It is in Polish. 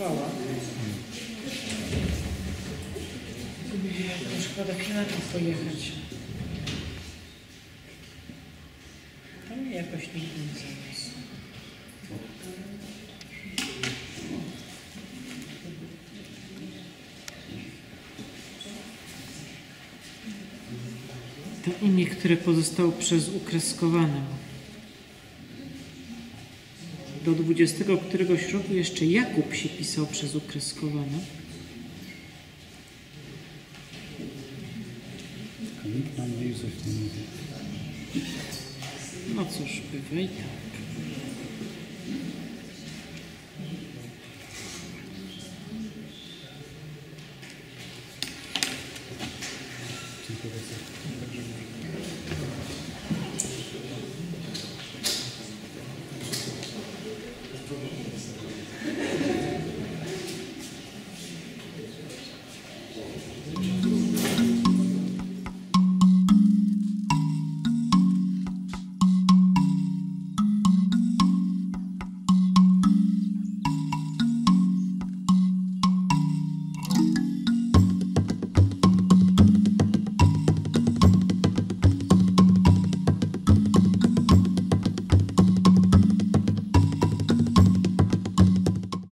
próbowała. Szkoda kilometrów pojechać. To mnie jakoś nigdy nie zaniosło. Te imię, które pozostało przez ukreskowane. Do 20 któregoś roku jeszcze Jakub się pisał przez ukreskowane. Nikt nam Józef nie mówi. No cóż, bywaj tam.